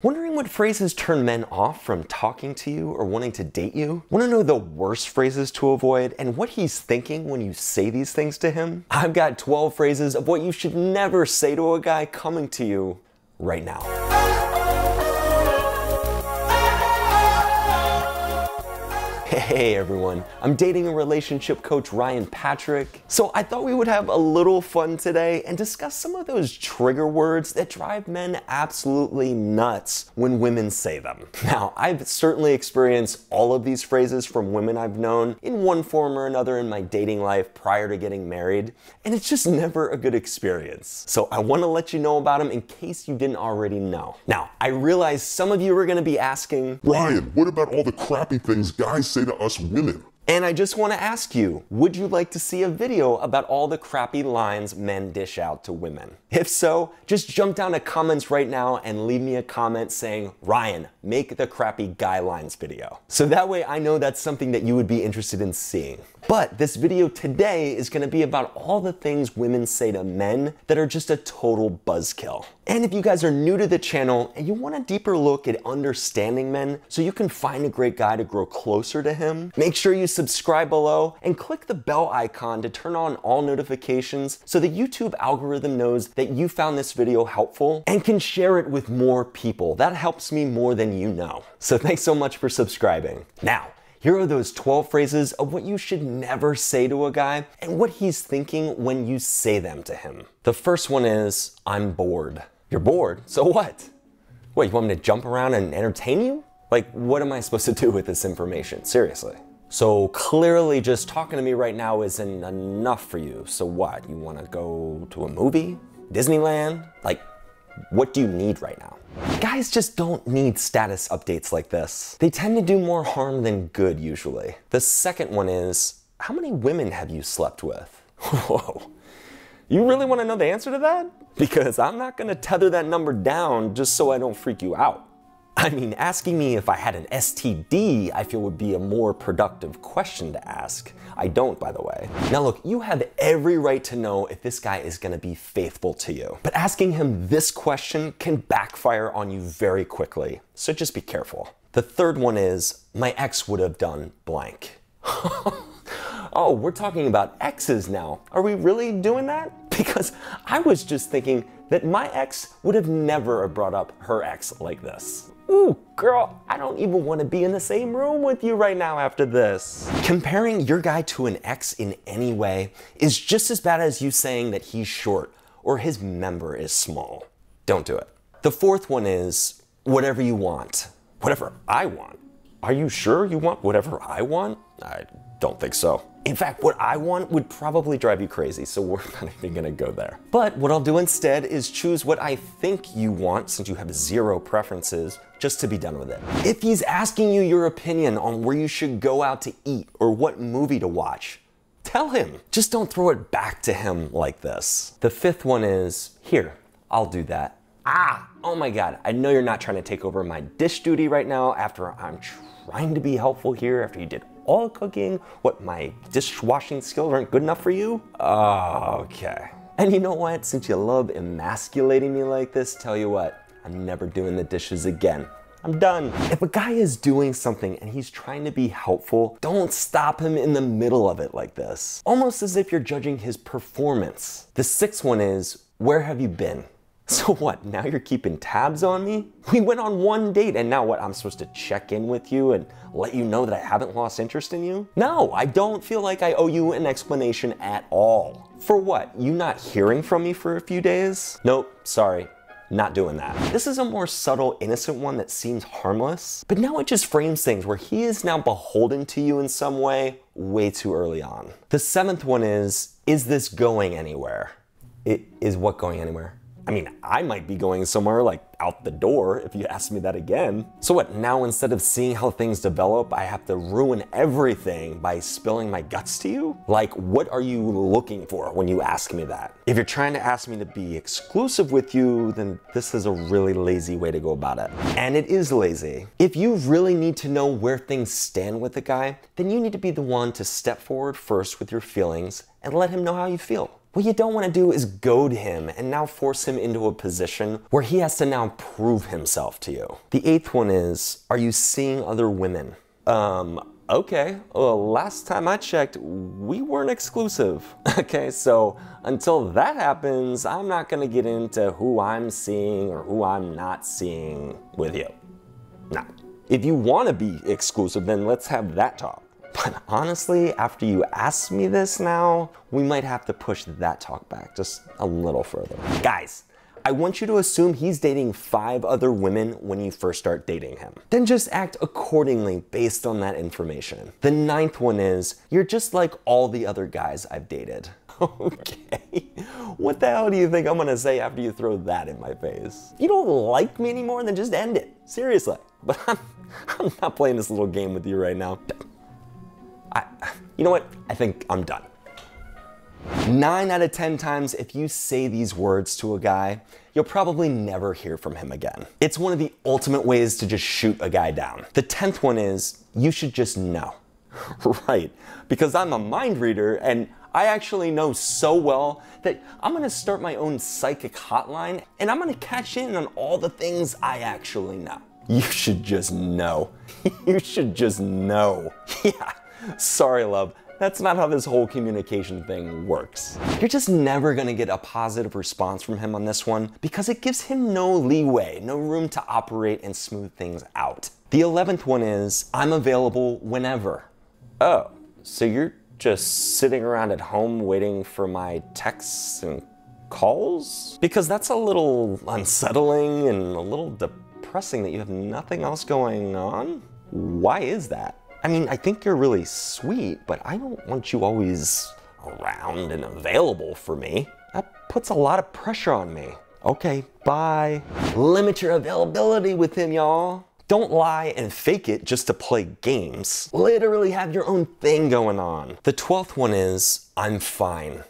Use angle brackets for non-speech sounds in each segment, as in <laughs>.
Wondering what phrases turn men off from talking to you or wanting to date you? Want to know the worst phrases to avoid and what he's thinking when you say these things to him? I've got 12 phrases of what you should never say to a guy coming to you right now. Hey everyone, I'm dating and relationship coach Ryan Patrick. So I thought we would have a little fun today and discuss some of those trigger words that drive men absolutely nuts when women say them. <laughs> Now, I've certainly experienced all of these phrases from women I've known in one form or another in my dating life prior to getting married, and it's just never a good experience. So I want to let you know about them in case you didn't already know. Now, I realize some of you are going to be asking, Ryan, what about all the crappy things guys say to us women? And I just want to ask you, would you like to see a video about all the crappy lines men dish out to women? If so, just jump down to comments right now and leave me a comment saying, Ryan, make the crappy guy lines video. So that way I know that's something that you would be interested in seeing. But this video today is gonna be about all the things women say to men that are just a total buzzkill. And if you guys are new to the channel and you want a deeper look at understanding men so you can find a great guy to grow closer to him, make sure you subscribe below and click the bell icon to turn on all notifications so the YouTube algorithm knows that you found this video helpful and can share it with more people. That helps me more than you know. So thanks so much for subscribing. Now, here are those 12 phrases of what you should never say to a guy and what he's thinking when you say them to him. The first one is, I'm bored. You're bored? So what? What, you want me to jump around and entertain you? Like, what am I supposed to do with this information? Seriously. So clearly just talking to me right now isn't enough for you. So what? You wanna go to a movie? Disneyland? Like, what do you need right now? Guys just don't need status updates like this. They tend to do more harm than good usually. The second one is, how many women have you slept with? <laughs> Whoa. You really want to know the answer to that? Because I'm not going to tether that number down just so I don't freak you out. <laughs> I mean, asking me if I had an STD, I feel would be a more productive question to ask. I don't, by the way. Now look, you have every right to know if this guy is gonna be faithful to you. But asking him this question can backfire on you very quickly. So just be careful. The third one is, my ex would have done blank. <laughs> oh, we're talking about exes now. Are we really doing that? <laughs> Because I was just thinking that my ex would have never brought up her ex like this. Ooh, girl, I don't even want to be in the same room with you right now after this. Comparing your guy to an ex in any way is just as bad as you saying that he's short or his member is small. Don't do it. The fourth one is whatever you want. Whatever I want. Are you sure you want whatever I want? I don't think so. In fact, what I want would probably drive you crazy, so we're <laughs> not even gonna go there. But what I'll do instead is choose what I think you want, since you have zero preferences, just to be done with it. If he's asking you your opinion on where you should go out to eat or what movie to watch, tell him. Just don't throw it back to him like this. The fifth one is, here, I'll do that. Ah, oh my God, I know you're not trying to take over my dish duty right now after I'm trying to be helpful here after you did all cooking? What, my dishwashing skills aren't good enough for you? Ah, okay. And you know what? Since you love emasculating me like this, tell you what, I'm never doing the dishes again. I'm done. If a guy is doing something and he's trying to be helpful, don't stop him in the middle of it like this. Almost as if you're judging his performance. The sixth one is, where have you been? <laughs> So what, now you're keeping tabs on me? We went on one date and now what, I'm supposed to check in with you and let you know that I haven't lost interest in you? No, I don't feel like I owe you an explanation at all. For what, you not hearing from me for a few days? Nope, sorry, not doing that. This is a more subtle, innocent one that seems harmless, but now it just frames things where he is now beholden to you in some way way too early on. The seventh one is, is this going anywhere? It is what going anywhere? I mean, I might be going somewhere like out the door if you ask me that again. So what, now instead of seeing how things develop, I have to ruin everything by spilling my guts to you? Like, what are you looking for when you ask me that? If you're trying to ask me to be exclusive with you, then this is a really lazy way to go about it. And it is lazy. If you really need to know where things stand with a guy, then you need to be the one to step forward first with your feelings and let him know how you feel. What you don't want to do is goad him and now force him into a position where he has to now prove himself to you. The eighth one is, are you seeing other women? Um, okay, well, last time I checked, we weren't exclusive. <laughs> okay, so until that happens, I'm not gonna get into who I'm seeing or who I'm not seeing with you. No. If you wanna be exclusive, then let's have that talk. But honestly, after you ask me this now, we might have to push that talk back just a little further. Guys, I want you to assume he's dating five other women when you first start dating him. Then just act accordingly based on that information. The ninth one is, you're just like all the other guys I've dated. <laughs> Okay, what the hell do you think I'm gonna say after you throw that in my face? You don't like me anymore, then just end it. Seriously. <laughs> But I'm, I'm not playing this little game with you right now. You know what? I think I'm done. Nine out of 10 times, if you say these words to a guy, you'll probably never hear from him again. It's one of the ultimate ways to just shoot a guy down. The 10th one is, you should just know. <laughs> right, because I'm a mind reader and I actually know so well that I'm gonna start my own psychic hotline and I'm gonna catch in on all the things I actually know. You should just know. <laughs> you should just know. <laughs> yeah. Sorry, love. That's not how this whole communication thing works. You're just never gonna get a positive response from him on this one because it gives him no leeway, no room to operate and smooth things out. The 11th one is, I'm available whenever. Oh, so you're just sitting around at home waiting for my texts and calls? Because that's a little unsettling and a little depressing that you have nothing else going on. Why is that? I mean, I think you're really sweet, but I don't want you always around and available for me. That puts a lot of pressure on me. Okay, bye. Limit your availability with him, y'all. Don't lie and fake it just to play games. Literally have your own thing going on. The 12th one is, I'm fine.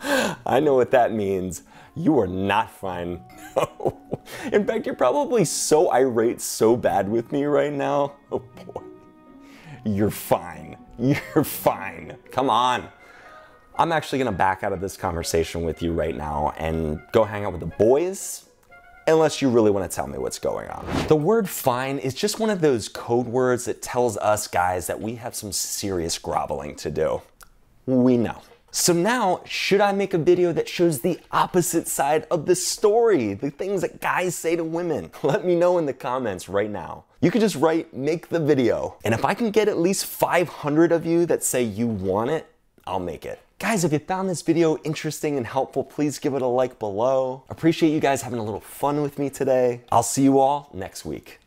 <laughs> I know what that means. You are not fine. <laughs> In fact, you're probably so irate, so bad with me right now. <laughs> Oh boy. You're fine. <laughs> You're fine. Come on. I'm actually gonna back out of this conversation with you right now and go hang out with the boys unless you really want to tell me what's going on. The word fine is just one of those code words that tells us guys that we have some serious groveling to do. We know. So now, should I make a video that shows the opposite side of the story? The things that guys say to women? <laughs> Let me know in the comments right now. You can just write, make the video. And if I can get at least 500 of you that say you want it, I'll make it. Guys, if you found this video interesting and helpful, please give it a like below. Appreciate you guys having a little fun with me today. I'll see you all next week.